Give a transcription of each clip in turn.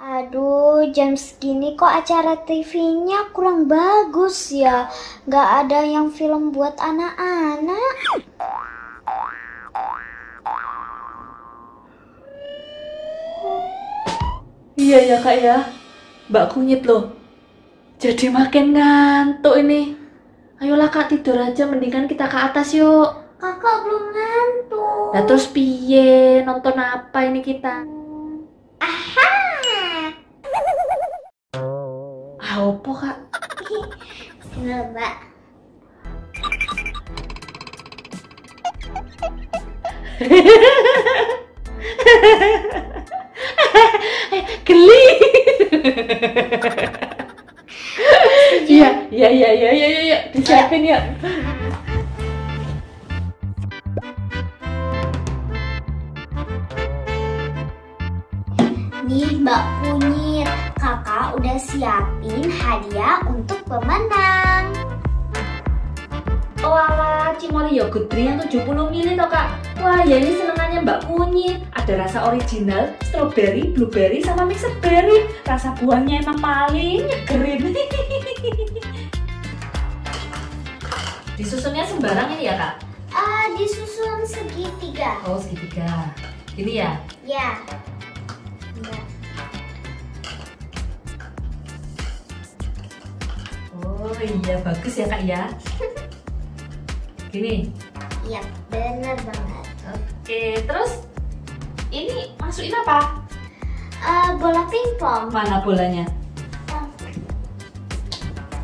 Aduh, jam segini kok acara TV-nya kurang bagus ya. Nggak ada yang film buat anak-anak. Iya ya kak ya, Mbak Kunyit loh. Jadi makin ngantuk ini. Ayolah kak tidur aja, mendingan kita ke atas yuk. Kakak belum ngantuk. Nah terus piye, nonton apa ini kita? Mbak. Geli. Iya, iya, iya, iya, iya, iya, disiapin ya. Nih Mbak Kunyit, kakak udah siapin hadiah untuk pemenang. Oh ala, Cimoli yogurt yang 70 ml toh kak Wah ya ini senengannya Mbak Kunyit Ada rasa original, strawberry, blueberry, sama mixed berry Rasa buahnya emang paling nyegerin Disusunnya sembarang ini ya kak? Ah, disusun segitiga. Oh segitiga Ini ya? Ya. Iya bagus ya kak ya Gini Iya, bener banget. Oke terus Ini masukin apa? Eh, bola pingpong. Mana bolanya?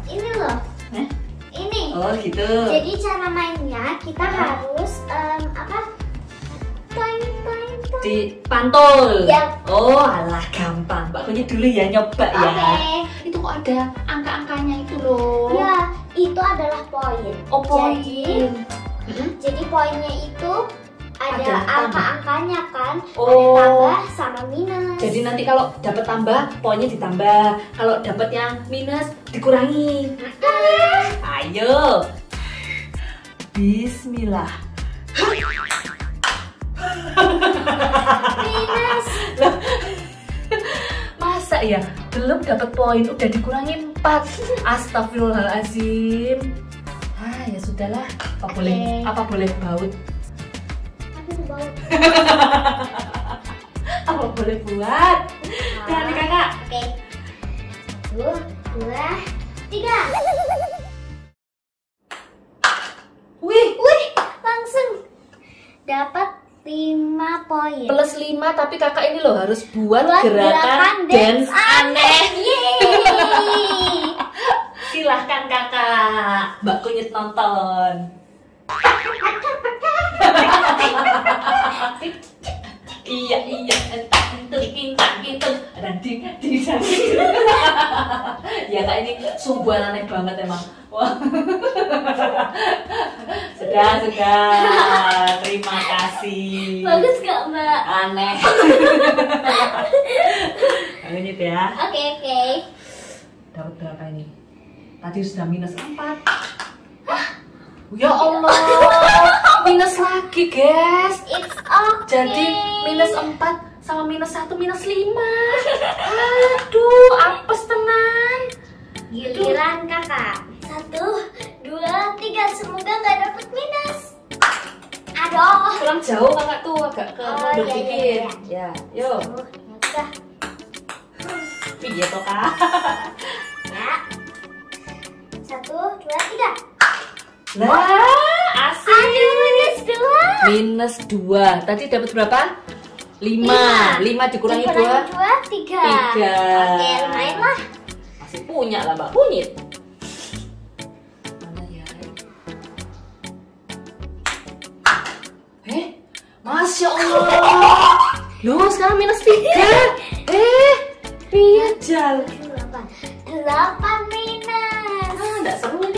Ini loh. Eh? Ini. Oh gitu Jadi cara mainnya kita harus em, apa? Toing toing toing. di pantul. Yap. Oh, alah gampang. Mbak Kunyit dulu ya nyoba ya. Oke. Itu kok ada angka-angkanya loh. Ya, itu adalah poin. Oh, poin. Jadi, Mm-mm. jadi poinnya itu ada, angka-angkanya kan? Oh. Ada tambah sama minus. Jadi nanti kalau dapat tambah, poinnya ditambah. Kalau dapat yang minus, dikurangi. Ah, Ayo. Bismillah. minus. Masa ya? Belum dapat poin udah dikurangi 4. Astagfirullahalazim. Ah, ya sudahlah. Apa boleh Oke. apa boleh baut? Apa boleh buat? Jangan kakak. Oke. Satu, dua, tiga. Wih, Wih, langsung dapat lima poin. plus 5 tapi kakak ini loh harus buat, Buat gerakan, dance aneh. Yeay. Silahkan kakak, Mbak Kunyit nonton. iya iya entah entuk kintak kintuk ranting di ya kak ini sumbuan aneh banget emang wah sudah sudah terima kasih Bagus gak mbak? aneh Kunyit ya Oke oke. dapat berapa ini? Tadi sudah minus 4 Ya Allah Minus lagi guys It's okay. Jadi minus 4 sama minus 1 minus 5 Aduh apes tenan Giliran kakak. Satu, dua, tiga. Semoga nggak dapet minus. Aduh. Kurang jauh kakak tuh agak ke Oh, mundur iya, iya, dikit Ya yuk ya. Iya toh kak dua, tiga. Lah asik Aduh, minus dua. Minus 2 Tadi dapat berapa? 5 Lima. 5 dikurangi 2 Dikurangi dua, tiga. Tiga. Oke, lumayan lah. Masih punya lah Mbak Kunyit. Mana ya? Eh, Masya Allah. Loh, sekarang minus tiga. Eh, piajal. Delapan. Delapan minus. Ah, nggak seru.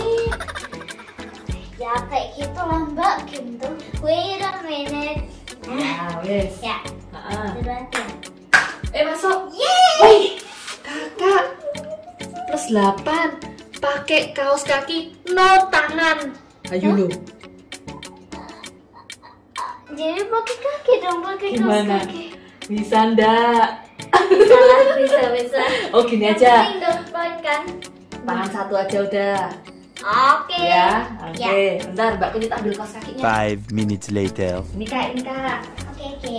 Ya kayak gitu lah mbak gitu. Wait a minute. Nah, wes. Ya, dua, tiga. Eh, masuk. Yeay. Wih, kakak. Plus 8. Pakai kaos kaki no tangan. Ayo lo. Jadi pakai kaki dong, pakai kaos kaki. Bisa ndak? Bisa lah, bisa, Oh gini aja. Penting dong kan. Tangan satu aja udah. Oke. Ya. Oke. Bentar Mbak Kunyit ambil kaos kakinya. Five minutes later. Ini kak, ini kak. Oke oke.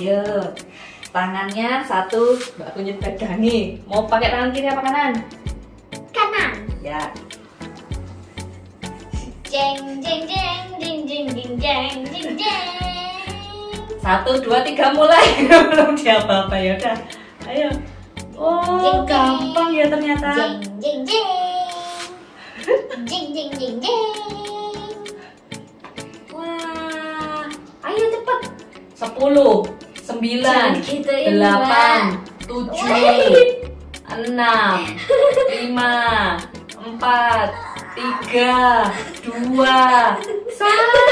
Ayo. Tangannya satu Mbak Kunyit pegangi. Mau pakai tangan kiri apa kanan? Kanan. Ya. Jeng jeng jeng jeng jeng jeng jeng jeng jeng. Satu, dua, tiga, mulai. Belum diapa-apa ya udah. Ayo. Oh, Jeng, jeng. gampang ya ternyata. Jeng. Jeng jeng jeng jeng. Wah, ayo cepet. Sepuluh, sembilan, gitu ya, delapan, tujuh, enam, lima, empat, tiga, dua, satu.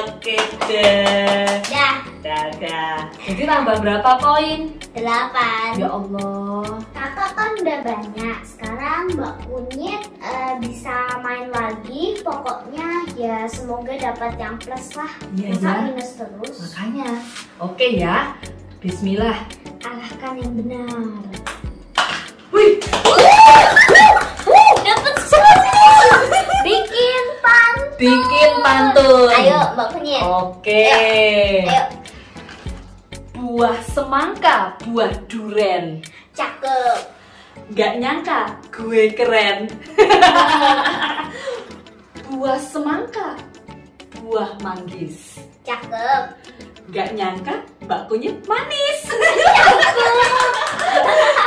Oke deh. Dah Dadah. Jadi tambah berapa poin? delapan. Ya Allah. Kakak kan udah banyak. Sekarang Mbak Kunyit eh, bisa main lagi. Pokoknya ya semoga dapat yang plus lah. Iya Masa ya. minus terus. Makanya. Oke ya. Bismillah. Arahkan yang benar. Wih. Dapat. Bikin pantun. Bikin pantun. Ayo Mbak Kunyit. Oke. Ayo. Buah semangka, buah duren. Cakep. Gak nyangka gue keren. buah semangka, buah manggis. Cakep. Gak nyangka Mbak Kunyit manis.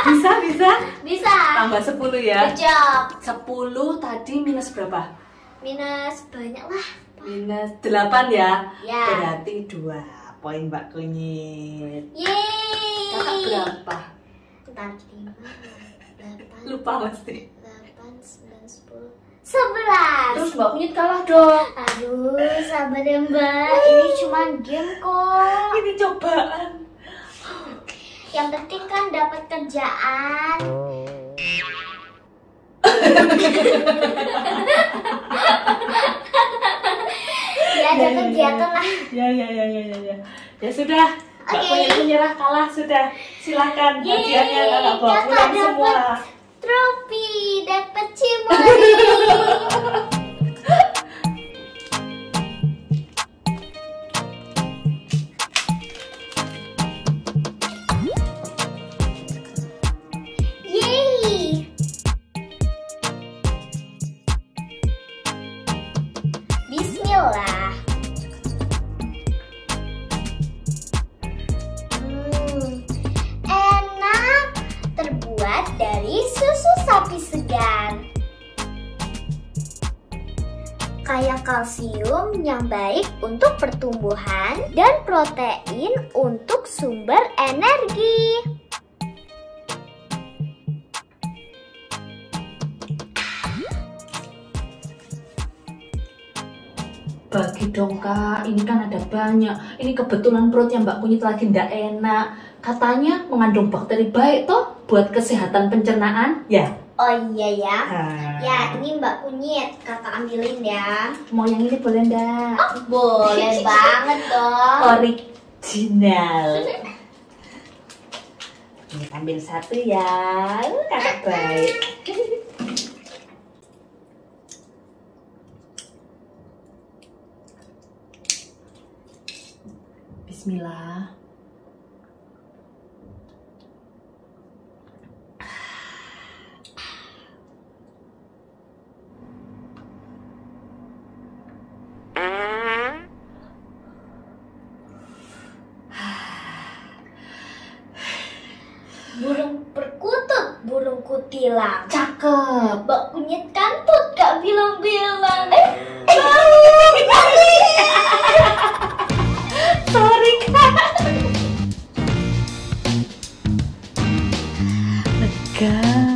bisa bisa. Bisa. Tambah 10 ya. Job. 10 tadi minus berapa? Minus banyak lah. Minus 8 ya. Ya. Berarti 2 poin Mbak Kunyit. Yeay. Kakak berapa? Delapan, Lupa pasti. delapan, sembilan, sepuluh, sebelas. Terus Mbak Kunyit kalah dong. Aduh, sabar ya Mbak. Ini cuma game kok. Ini cobaan. Yang penting kan dapat kerjaan. ya ada kegiatan lah. Ya ya ya ya ya ya. Ya sudah. Mbak Oke. Kunyit menyerah kalah sudah. Silahkan hadiahnya kakak bawa pulang semua. Trofi dapat cimori. kalsium yang baik untuk pertumbuhan dan protein untuk sumber energi. Bagi dong kak, ini kan ada banyak. Ini kebetulan perutnya Mbak Kunyit lagi ndak enak. Katanya mengandung bakteri baik toh buat kesehatan pencernaan. Ya. Oh iya ya. Nah. Ya, ini Mbak Kunyit, kakak ambilin ya. Mau yang ini boleh ndak? Boleh banget dong. Original. Ini ambil satu ya. Kakak baik. Bismillah. burung perkutut, burung kutilang. Cakep. Bak kunyit kantut, gak bilang-bilang. Eh, eh bau. Sorry, Kak. Lega.